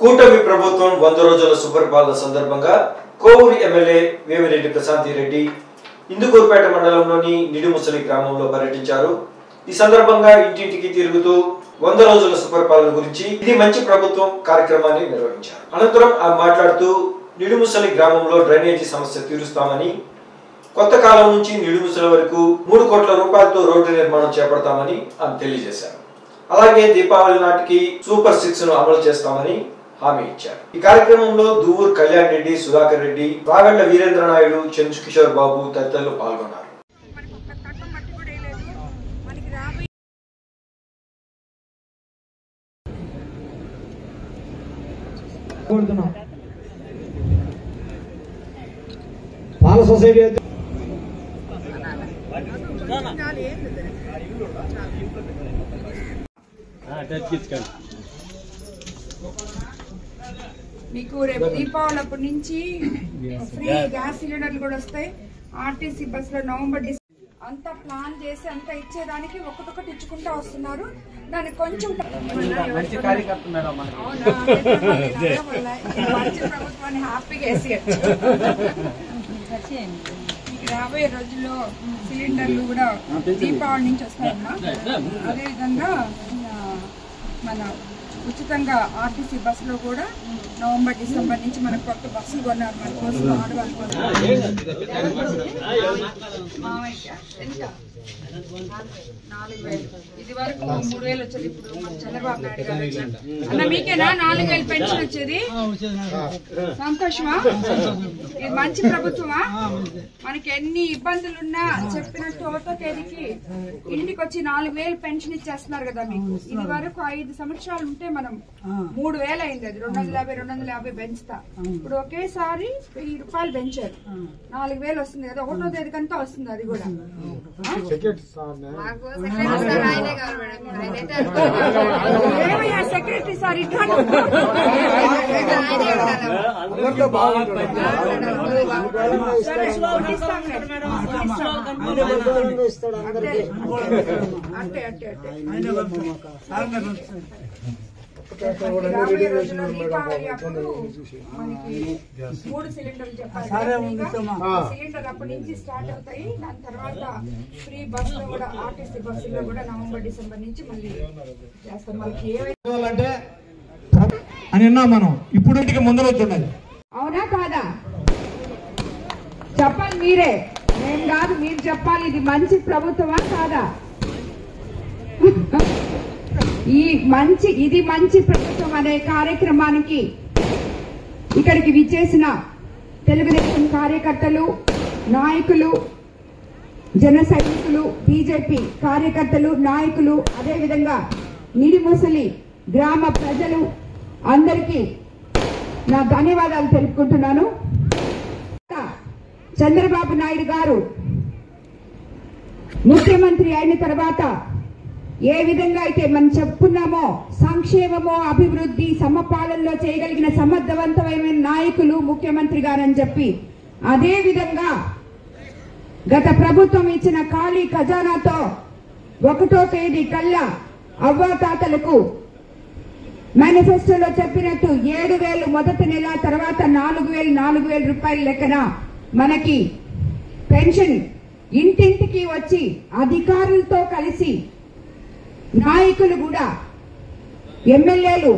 కూటమి ప్రభుత్వం వంద రోజుల సుపరిపాలన సందర్భంగా కోవూరు ఎమ్మెల్యే వేమిరెడ్డి ప్రశాంతి రెడ్డి ఇందుకూరుపేట మండలంలోని నిడుముసలి గ్రామంలో పర్యటించారు. ఈ సందర్భంగా ఇంటింటికి తిరుగుతూ వంద రోజుల సుపరిపాలన గురించి ఇది మంచి ప్రభుత్వం కార్యక్రమాన్ని నిర్వహించారు. అనంతరం ఆమె మాట్లాడుతూ నిడుముసలి గ్రామంలో డ్రైనేజీ సమస్య తీరుస్తామని కొత్త కాలం నుంచి నిడుముసల వరకు మూడు కోట్ల రూపాయలతో రోడ్డు నిర్మాణం చేపడతామని ఆమె తెలియజేశారు. అలాగే దీపావళి నాటికి సూపర్ సిక్స్ను అమలు చేస్తామని హామీ ఇచ్చారు. ఈ కార్యక్రమంలో దువ్వూరు కళ్యాణ్ రెడ్డి సుధాకర్ రెడ్డి రాగండ్ల వీరేంద్ర నాయుడు చంద్ర కిషోర్ బాబు తదితరులు పాల్గొన్నారు. పాల సొసైటీ మీకు రేపు దీపావళి అప్పటి నుంచి ఫ్రీ గ్యాస్ సిలిండర్లు కూడా వస్తాయి. ఆర్టీసీ బస్లో నవంబర్ డిసెంబర్ అంతా ప్లాన్ చేసి అంతా ఇచ్చేదానికి ఒక్కొక్కటి ఇచ్చుకుంటా వస్తున్నారు. దానికి కొంచెం మంచి ప్రభుత్వాన్ని హ్యాపీగా వేసేయచ్చు. రాబోయే రోజుల్లో సిలిండర్లు కూడా దీపావళి నుంచి వస్తాయమ్మా. అదేవిధంగా మన ఉచితంగా ఆర్టీసీ బస్సులో కూడా నవంబర్ డిసెంబర్ నుంచి మనకు కొత్త బస్సులు కొన్నారు. మన కోసం ఆడవాళ్ళు కోసం. నాలుగు వేలు ఇది వరకు మూడు వేలు వచ్చేది ఇప్పుడు చంద్రబాబు నాయుడు గారు. అన్న మీకేనా? నాలుగు వేలు పెన్షన్ వచ్చేది? సంతోషమా? ఇది మంచి ప్రభుత్వమా? మనకి ఎన్ని ఇబ్బందులున్నా చెప్పినట్టు ఒకటో తేదీకి ఇంటికి వచ్చి నాలుగు వేలు పెన్షన్ ఇచ్చేస్తున్నారు కదా మీకు. ఇది వరకు ఐదు సంవత్సరాలు ఉంటే మనం మూడు వేలు అయింది అది. రెండు వందల యాభై రెండు వందల యాభై పెంచుతా. ఇప్పుడు ఒకేసారి వెయ్యి రూపాయలు పెంచారు. నాలుగు వేలు వస్తుంది కదా ఒకటో తేదీకంతా వస్తుంది అది కూడా. ఏమయ్యా సెక్రటరీ సార్ ఇట్లా. అంటే అంటే అంటే మూడు సిలిండర్లు చెప్పారు ఫ్రీగా. సిలిండర్ అప్పటి నుంచి స్టార్ట్ అవుతాయి. దాని తర్వాత ఫ్రీ బస్లో కూడా ఆర్టీసీ బస్సులో కూడా నవంబర్ డిసెంబర్ నుంచి మళ్ళీ చేస్తాం. మనకి ఏవైతే అంటే అని విన్నాం మనం. ఇప్పుడు ఇంటికి ముందు రోజు ఉన్నది అవునా కాదా? చెప్పాలి మీరే. నేను కాదు మీరు చెప్పాలి. ఇది మంచి ప్రభుత్వమా కాదా? ఈ మంచి ఇది మంచి ప్రభుత్వం అనే కార్యక్రమానికి ఇక్కడికి విచ్చేసిన తెలుగుదేశం కార్యకర్తలు నాయకులు జన సైనికులు బీజేపీ కార్యకర్తలు నాయకులు అదేవిధంగా నిడిముసలి గ్రామ ప్రజలు అందరికీ నా ధన్యవాదాలు తెలుపుకుంటున్నాను. చంద్రబాబు నాయుడు గారు ముఖ్యమంత్రి అయిన తర్వాత ఏ విధంగా అయితే మనం చెప్పుకున్నామో సంక్షేమమో అభివృద్ధి సమపాలనలో చేయగలిగిన సమర్థవంతమైన నాయకులు ముఖ్యమంత్రి గారని చెప్పి అదే విధంగా గత ప్రభుత్వం ఇచ్చిన ఖాళీ ఖజానాతో ఒకటో తేదీ కల్లా అవ్వాతాతలకు మేనిఫెస్టోలో చెప్పినట్టు ఏడు వేలు మొదటి నెల తర్వాత నాలుగు వేలు నాలుగు వేల రూపాయల లెక్కన మనకి పెన్షన్ ఇంటింటికి వచ్చి అధికారులతో కలిసి నాయకులు కూడా ఎమ్మెల్యేలు